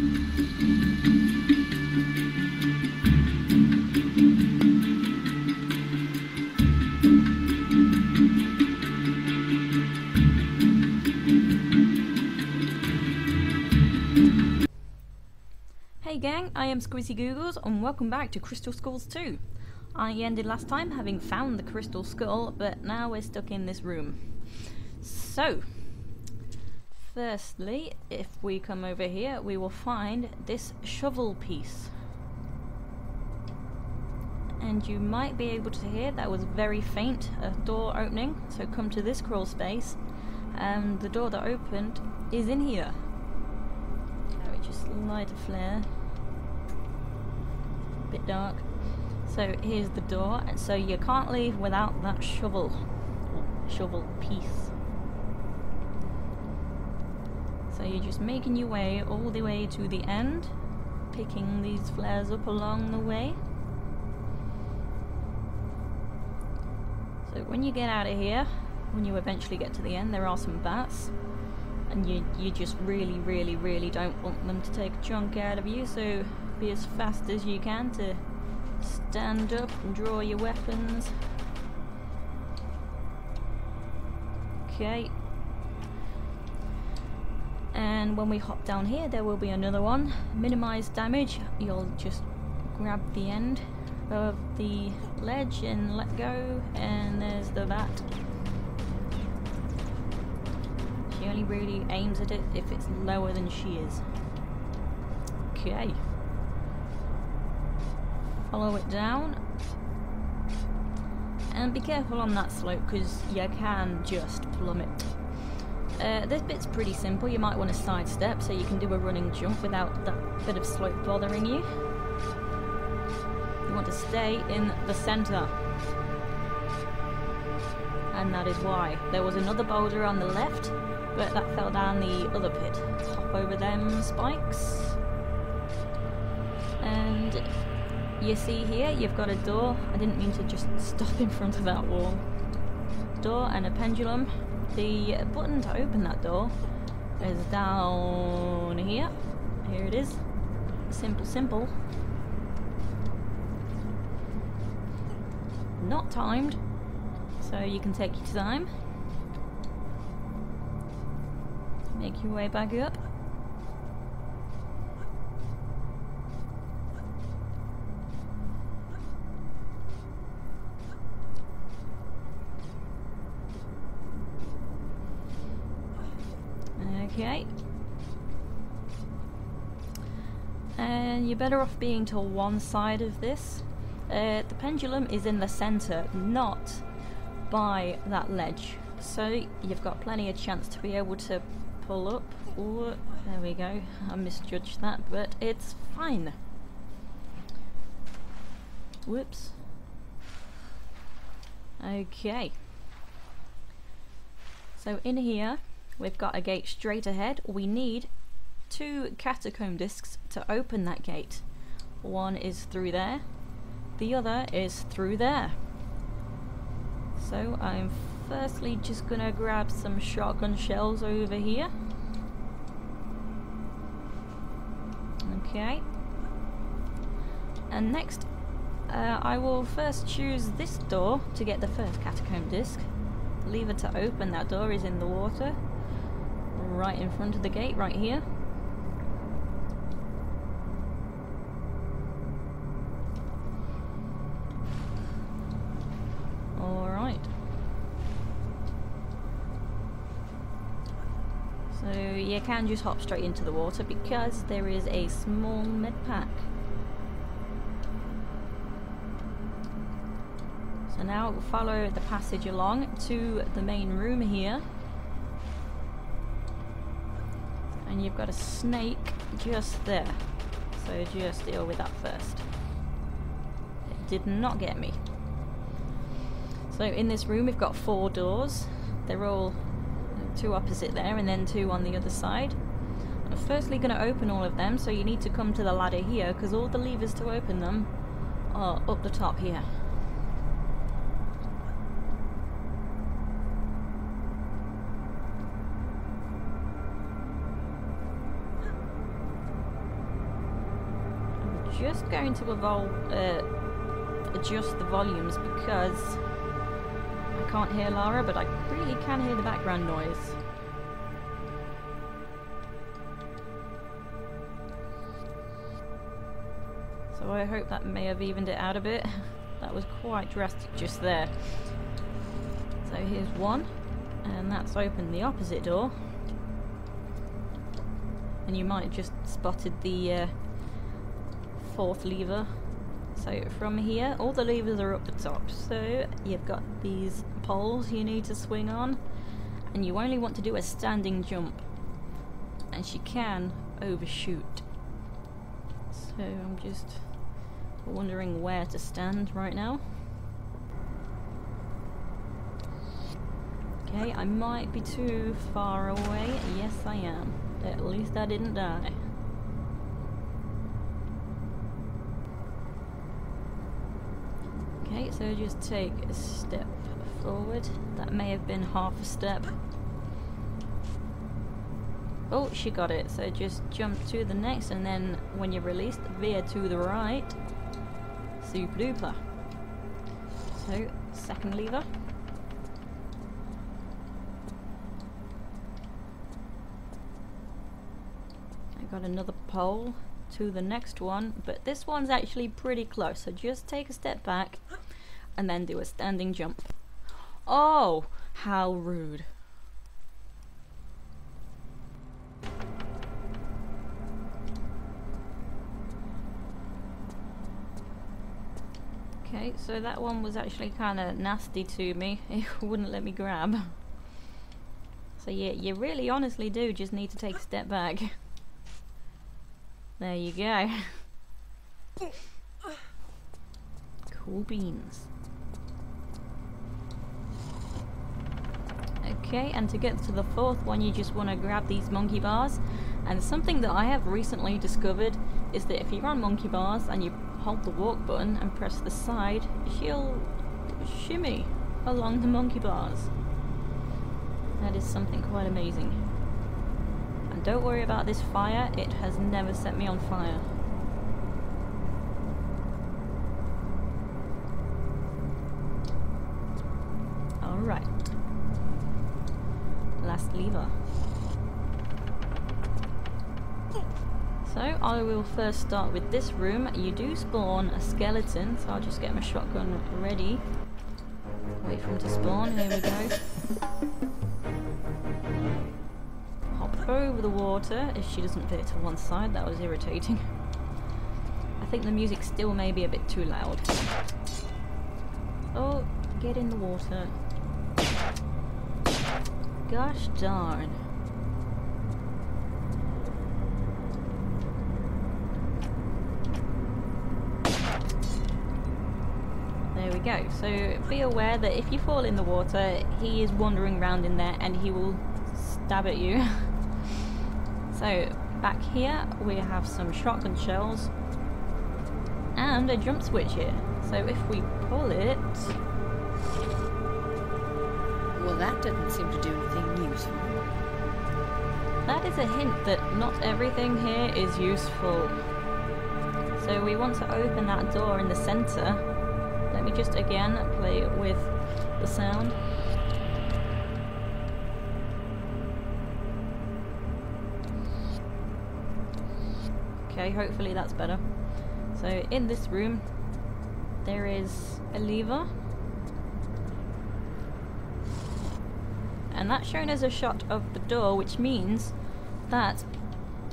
Hey gang, I am Squizzy Googles and welcome back to Crystal Skulls 2. I ended last time having found the crystal skull, but now we're stuck in this room. So, firstly, if we come over here, we will find this shovel piece. And you might be able to hear that was very faint, a door opening, so come to this crawl space, and the door that opened is in here. Now we just light a flare. Bit dark. So here's the door, and so you can't leave without that shovel. Shovel piece. So you're just making your way all the way to the end, picking these flares up along the way. So when you get out of here, when you eventually get to the end, there are some bats and you you just really really really don't want them to take a chunk out of you so be as fast as you can to stand up and draw your weapons okay and when we hop down here there will be another one minimize damage you'll just grab the end of the ledge and let go and there's the bat she only really aims at it if it's lower than she is. Okay. Follow it down. And be careful on that slope because you can just plummet. Uh, this bit's pretty simple. You might want to sidestep so you can do a running jump without that bit of slope bothering you. You want to stay in the centre. And that is why. There was another boulder on the left but that fell down the other pit. Hop over them spikes. And you see here, you've got a door. I didn't mean to just stop in front of that wall. Door and a pendulum. The button to open that door is down here. Here it is. Simple, simple. Not timed, so you can take your time. Make your way back up. Okay. And you're better off being to one side of this. Uh, the pendulum is in the centre, not by that ledge. So you've got plenty of chance to be able to pull up. There we go. I misjudged that, but it's fine. Whoops. Okay. So in here, we've got a gate straight ahead. We need two catacomb discs to open that gate. One is through there, the other is through there. So I'm firstly just gonna grab some shotgun shells over here. Okay. And next, uh, I will first choose this door to get the first catacomb disc. Lever to open that door is in the water. Right in front of the gate, right here. Alright. So you can just hop straight into the water because there is a small med pack. So now follow the passage along to the main room here. And you've got a snake just there. So just deal with that first. It did not get me. So in this room we've got four doors. They're all two opposite there and then two on the other side. I'm firstly going to open all of them, so you need to come to the ladder here because all the levers to open them are up the top here. I'm just going to evolve, uh, adjust the volumes because can't hear Lara, but I really can hear the background noise. So I hope that may have evened it out a bit. that was quite drastic just there. So here's one, and that's opened the opposite door. And you might have just spotted the uh, fourth lever. So from here, all the levers are up the top. So you've got these poles you need to swing on, and you only want to do a standing jump. And she can overshoot. So I'm just wondering where to stand right now. Okay, I might be too far away. Yes, I am. At least I didn't die. Okay, so just take a step forward. That may have been half a step. Oh, she got it. So just jump to the next and then when you're released, veer to the right. Super duper. So, second lever. I got another pole to the next one, but this one's actually pretty close, so just take a step back and then do a standing jump. Oh, how rude. Okay, so that one was actually kind of nasty to me. It wouldn't let me grab. So yeah, you really honestly do just need to take a step back. There you go. cool beans. Okay, and to get to the fourth one, you just want to grab these monkey bars. And something that I have recently discovered is that if you're on monkey bars and you hold the walk button and press the side, she'll shimmy along the monkey bars. That is something quite amazing. And don't worry about this fire, it has never set me on fire. Alright. Last lever. So I will first start with this room. You do spawn a skeleton, so I'll just get my shotgun ready. Wait for him to spawn, here we go. Hop over the water if she doesn't fit to one side, that was irritating. I think the music still may be a bit too loud. Oh, get in the water. Gosh darn. There we go. So be aware that if you fall in the water, he is wandering around in there and he will stab at you. so back here we have some shotgun shells and a jump switch here. So if we pull it... That doesn't seem to do anything useful. That is a hint that not everything here is useful. So we want to open that door in the centre let me just again play with the sound. Okay, hopefully that's better. So in this room there is a lever and that's shown as a shot of the door which means that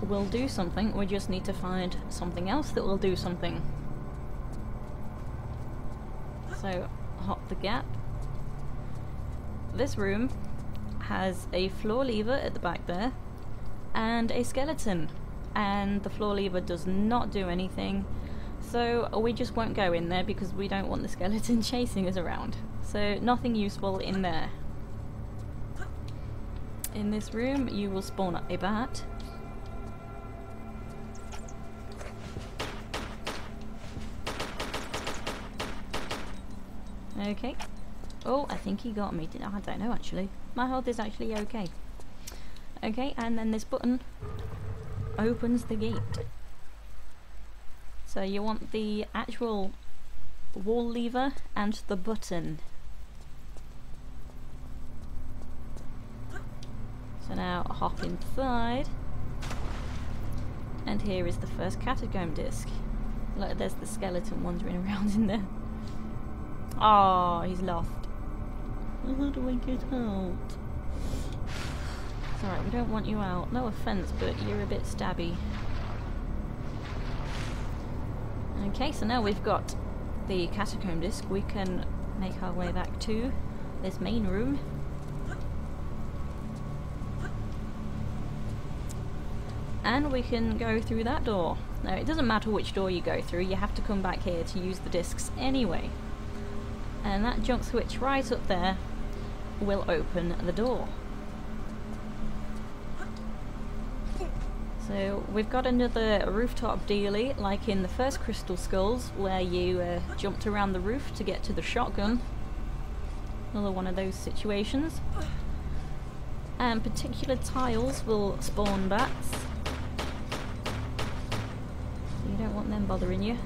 will do something. We just need to find something else that will do something. So hop the gap. This room has a floor lever at the back there and a skeleton and the floor lever does not do anything. So we just won't go in there because we don't want the skeleton chasing us around. So nothing useful in there in this room you will spawn a bat Okay. Oh, I think he got me. I don't know actually. My health is actually okay. Okay, and then this button opens the gate. So you want the actual wall lever and the button. Now hop inside. And here is the first catacomb disc. Look, there's the skeleton wandering around in there. Oh, he's lost. How do I get out? It's alright, we don't want you out. No offence, but you're a bit stabby. Okay, so now we've got the catacomb disc, we can make our way back to this main room. And we can go through that door. Now, it doesn't matter which door you go through, you have to come back here to use the discs anyway. And that jump switch right up there will open the door. So we've got another rooftop dealie, like in the first Crystal Skulls, where you uh, jumped around the roof to get to the shotgun. Another one of those situations. And particular tiles will spawn bats. Bothering you.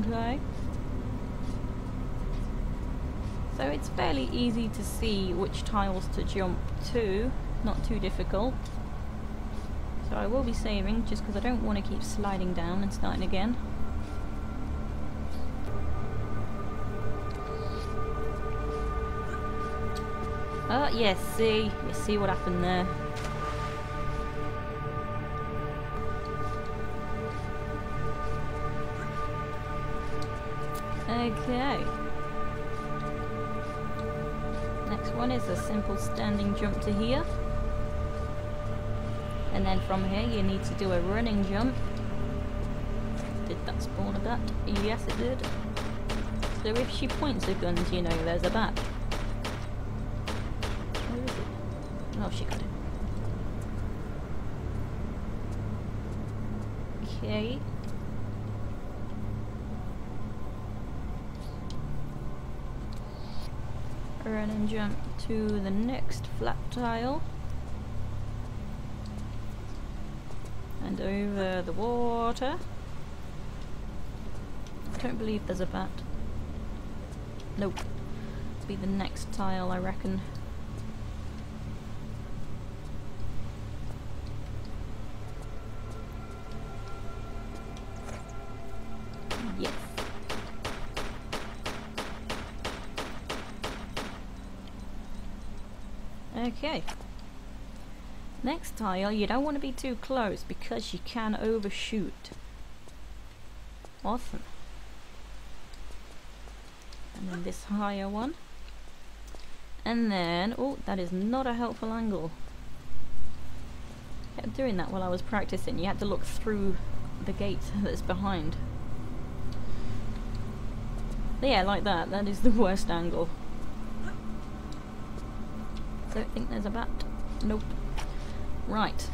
Okay. So it's fairly easy to see which tiles to jump to, not too difficult. So I will be saving just because I don't want to keep sliding down and starting again. Oh yes, see, you see what happened there. Okay. Next one is a simple standing jump to here. And then from here you need to do a running jump. Did that spawn a bat? Yes it did. So if she points a gun, you know there's a bat. Where is it? Oh, she got it. Okay. Run and jump to the next flat tile. And over the water. I don't believe there's a bat. Nope. Be the next tile, I reckon. Okay. Next tile, you don't want to be too close because you can overshoot. Awesome. And then this higher one. And then, oh, that is not a helpful angle. I kept doing that while I was practicing. You had to look through the gate that's behind. Yeah, like that. That is the worst angle. Don't think there's a bat. Nope. Right.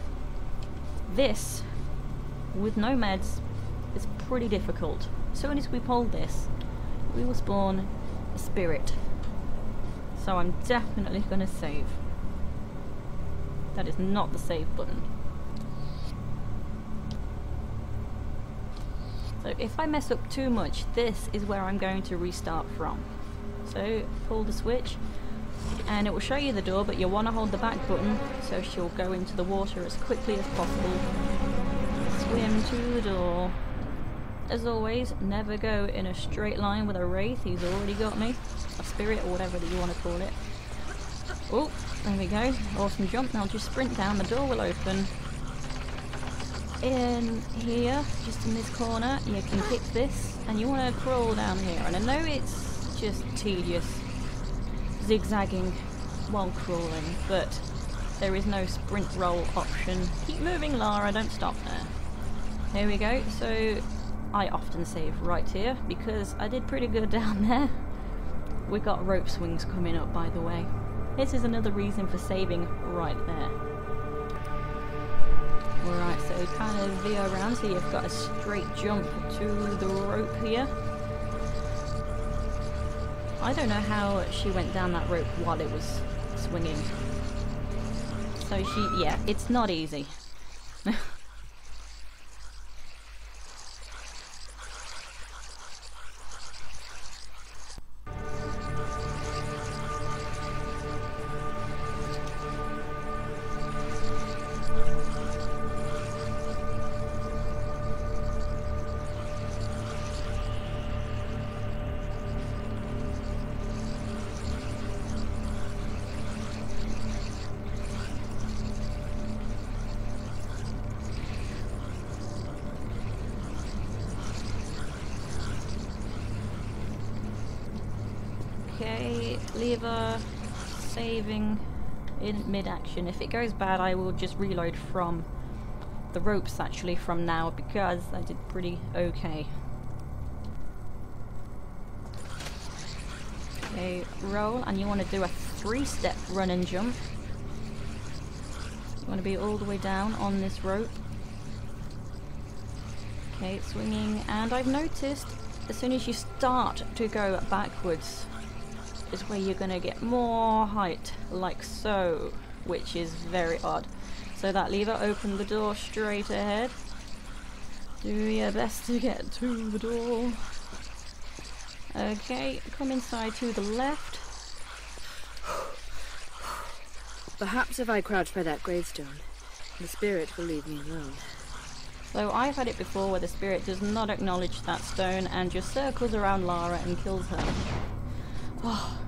This, with no meds, is pretty difficult. As soon as we pull this, we will spawn a spirit. So I'm definitely going to save. That is not the save button. So if I mess up too much, this is where I'm going to restart from. So pull the switch, and it will show you the door but you'll want to hold the back button so she'll go into the water as quickly as possible. Swim to the door. As always, never go in a straight line with a wraith, he's already got me. A spirit or whatever that you want to call it. Oh, there we go. Awesome jump. Now just sprint down, the door will open. In here, just in this corner, you can kick this and you want to crawl down here. And I know it's just tedious zigzagging while crawling, but there is no sprint roll option. Keep moving, Lara, don't stop there. Here we go, so I often save right here because I did pretty good down there. We got rope swings coming up, by the way. This is another reason for saving right there. Alright, so kind of veer around so you've got a straight jump to the rope here. I don't know how she went down that rope while it was swinging. So she, yeah, it's not easy. lever, saving in mid-action. If it goes bad, I will just reload from the ropes actually from now because I did pretty okay. Okay, roll, and you want to do a three-step run and jump. You want to be all the way down on this rope. Okay, swinging, and I've noticed as soon as you start to go backwards is where you're going to get more height, like so, which is very odd. So that lever opened the door straight ahead. Do your best to get to the door. Okay, come inside to the left. Perhaps if I crouch by that gravestone, the spirit will leave me alone. So I've had it before where the spirit does not acknowledge that stone and just circles around Lara and kills her. Oh,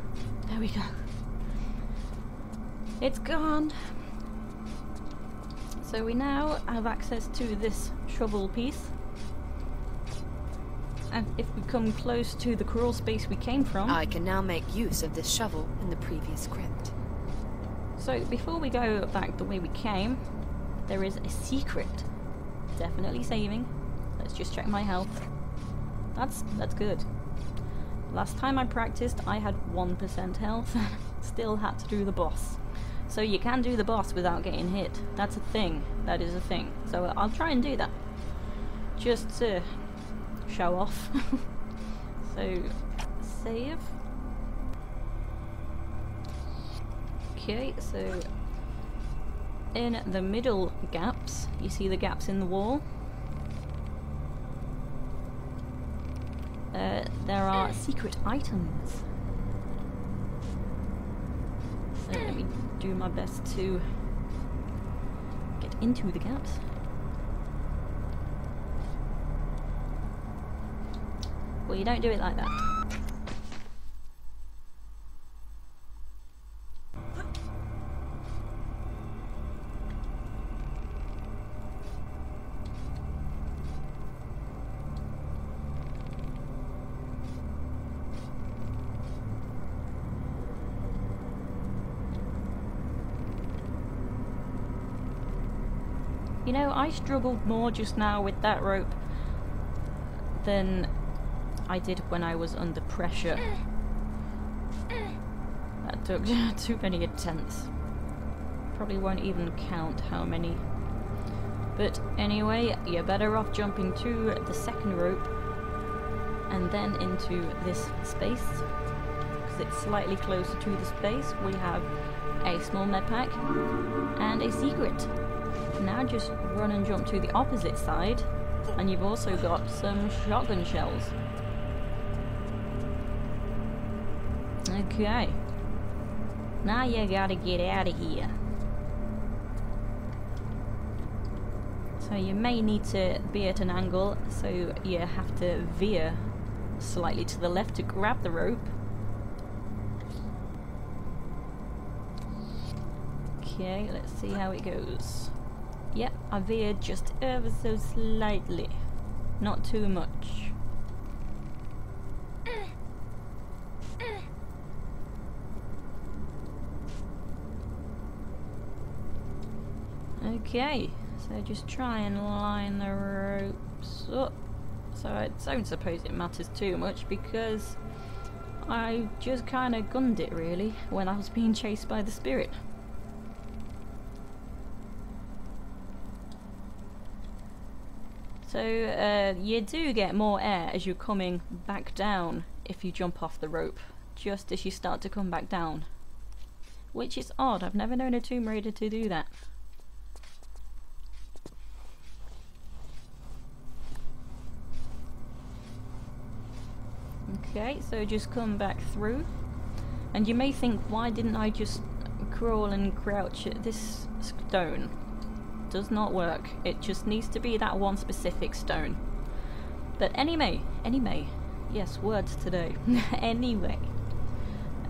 there we go. It's gone. So we now have access to this shovel piece. And if we come close to the crawl space we came from... I can now make use of this shovel in the previous crypt. So before we go back the way we came, there is a secret. Definitely saving. Let's just check my health. That's that's good. Last time I practiced, I had 1% health. Still had to do the boss. So you can do the boss without getting hit. That's a thing. That is a thing. So I'll try and do that. Just to show off. so, save. Okay, so in the middle gaps, you see the gaps in the wall. Uh, there are secret items. So let me do my best to get into the gaps. Well, you don't do it like that. You know, I struggled more just now with that rope than I did when I was under pressure. That took too many attempts. Probably won't even count how many. But anyway, you're better off jumping to the second rope and then into this space because it's slightly closer to the space. We have a small med pack and a secret. Now just run and jump to the opposite side and you've also got some shotgun shells. Okay. Now you gotta get out of here. So you may need to be at an angle, so you have to veer slightly to the left to grab the rope. Okay, let's see how it goes. Yep, I veered just ever so slightly. Not too much. Okay, so just try and line the ropes up. So I don't suppose it matters too much because I just kind of gunned it really when I was being chased by the spirit. So uh, you do get more air as you're coming back down if you jump off the rope, just as you start to come back down. Which is odd, I've never known a Tomb Raider to do that. Okay, so just come back through. And you may think, why didn't I just crawl and crouch at this stone? Does not work. It just needs to be that one specific stone. But anyway, anyway, yes, words today. anyway,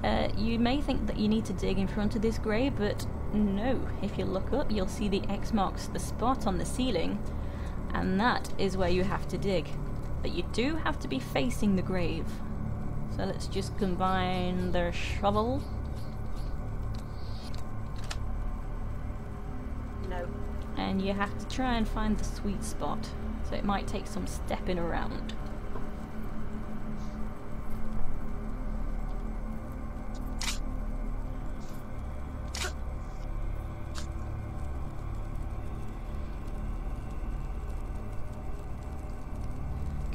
uh, you may think that you need to dig in front of this grave, but no. If you look up, you'll see the X marks the spot on the ceiling, and that is where you have to dig. But you do have to be facing the grave. So let's just combine the shovel. And you have to try and find the sweet spot. So it might take some stepping around.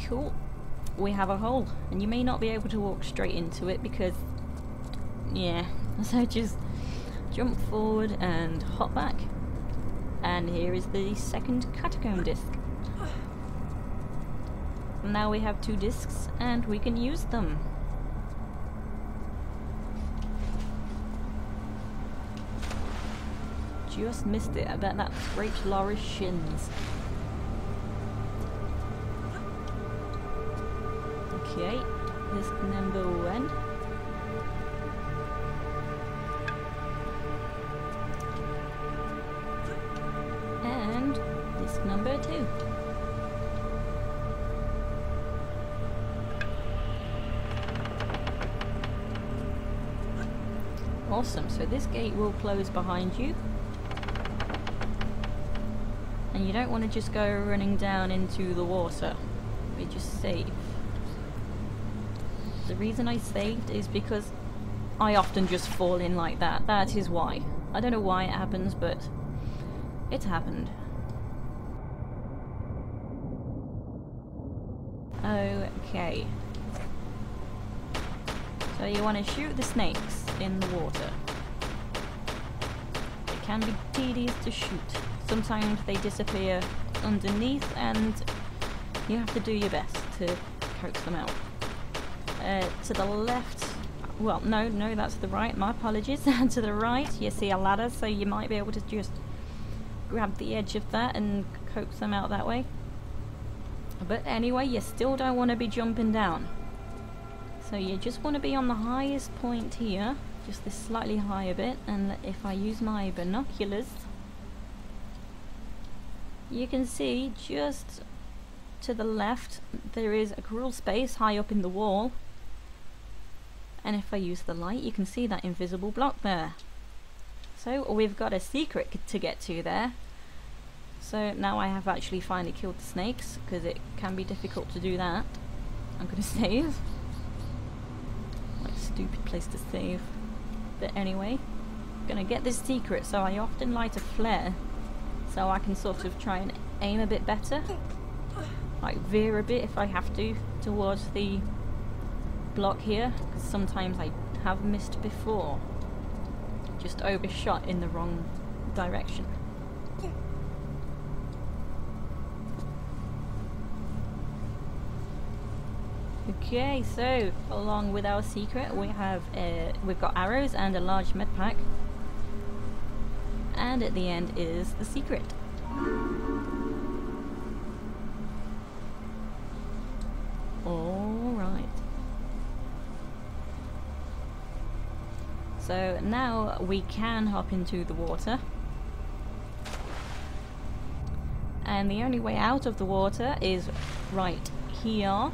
Cool. We have a hole, and you may not be able to walk straight into it because, yeah. So just jump forward and hop back. And here is the second catacomb disc. Now we have two discs, and we can use them. Just missed it. I bet that scraped Lara's shins. Okay, disc number one. Number two. Awesome, so this gate will close behind you. And you don't want to just go running down into the water. We just save. The reason I saved is because I often just fall in like that. That is why. I don't know why it happens, but it happened. Okay. So you want to shoot the snakes in the water. They can be tedious to shoot. Sometimes they disappear underneath and you have to do your best to coax them out. Uh, to the left, well, no, no, that's the right, my apologies. to the right, you see a ladder, so you might be able to just grab the edge of that and coax them out that way. But anyway, you still don't want to be jumping down. So you just want to be on the highest point here, just this slightly higher bit, and if I use my binoculars, you can see just to the left there is a crawl space high up in the wall and if I use the light you can see that invisible block there. So we've got a secret to get to there. So now I have actually finally killed the snakes because it can be difficult to do that. I'm going to save. What a stupid place to save. But anyway, I'm gonna get this secret so I often light a flare so I can sort of try and aim a bit better like veer a bit if I have to towards the block here because sometimes I have missed before just overshot in the wrong direction okay so along with our secret we have uh, we've got arrows and a large med pack and at the end is the secret Alright. So now we can hop into the water. And the only way out of the water is right here.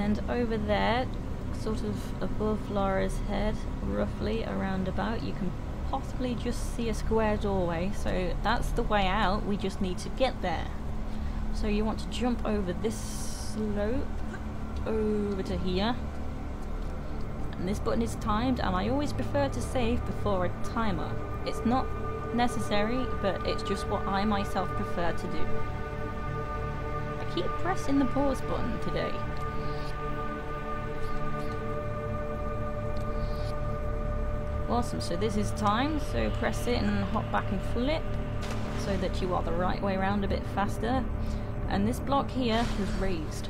And over there, sort of above Lara's head, roughly around about, you can possibly just see a square doorway, so that's the way out, we just need to get there. So you want to jump over this slope, over to here. And this button is timed, and I always prefer to save before a timer. It's not necessary, but it's just what I myself prefer to do. I keep pressing the pause button today. Awesome, so this is time, so press it and hop back and flip so that you are the right way around a bit faster. And this block here is raised.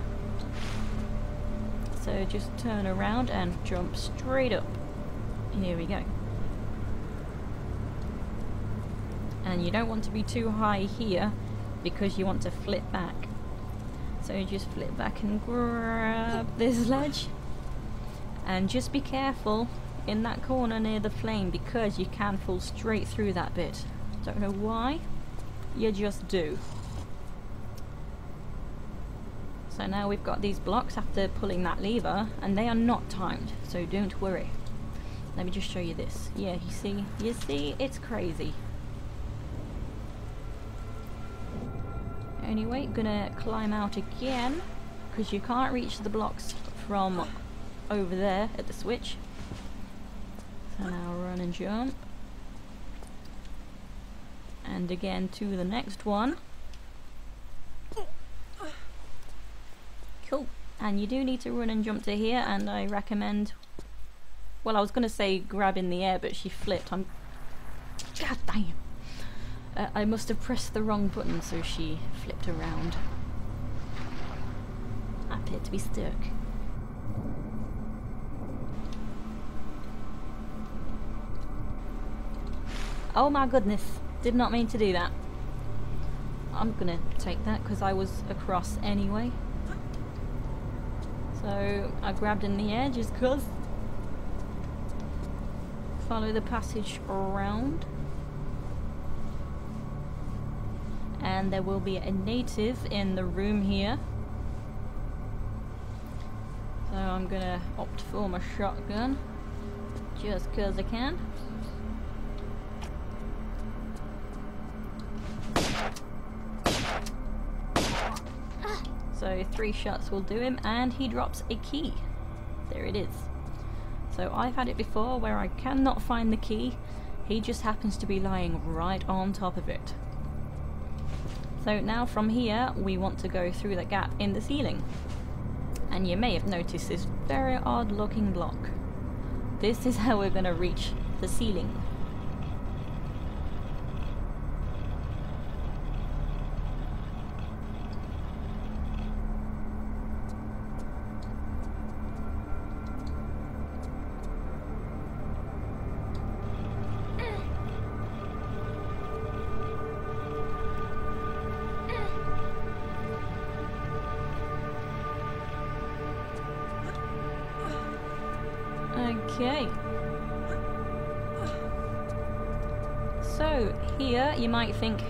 So just turn around and jump straight up. Here we go. And you don't want to be too high here because you want to flip back. So you just flip back and grab this ledge. And just be careful in that corner near the flame because you can fall straight through that bit. Don't know why, you just do. So now we've got these blocks after pulling that lever, and they are not timed, so don't worry. Let me just show you this. Yeah, you see, you see, it's crazy. Anyway, gonna climb out again, because you can't reach the blocks from over there at the switch. So now run and jump. And again to the next one. Cool. And you do need to run and jump to here, and I recommend. Well, I was going to say grab in the air, but she flipped. I'm. God damn. Uh, I must have pressed the wrong button, so she flipped around. I appear to be stuck. Oh my goodness, did not mean to do that. I'm gonna take that because I was across anyway. So I grabbed in the edge just cause. Follow the passage around. And there will be a native in the room here. So I'm gonna opt for my shotgun. Just cause I can. So three shots will do him and he drops a key. There it is. So I've had it before where I cannot find the key. He just happens to be lying right on top of it. So now from here we want to go through the gap in the ceiling. And you may have noticed this very odd looking block. This is how we're going to reach the ceiling.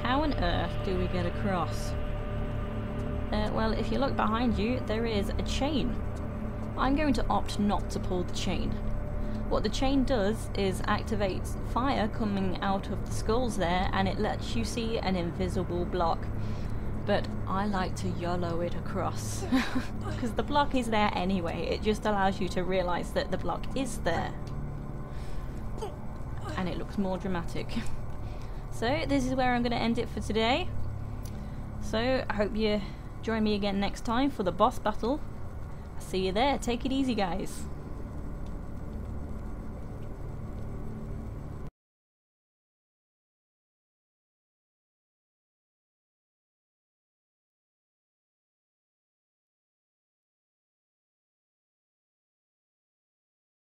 How on earth do we get across? Uh, well, if you look behind you, there is a chain. I'm going to opt not to pull the chain. What the chain does is activates fire coming out of the skulls there and it lets you see an invisible block. But I like to YOLO it across. Because the block is there anyway, it just allows you to realise that the block is there. And it looks more dramatic. So this is where I'm going to end it for today. So I hope you join me again next time for the boss battle. See you there. Take it easy, guys.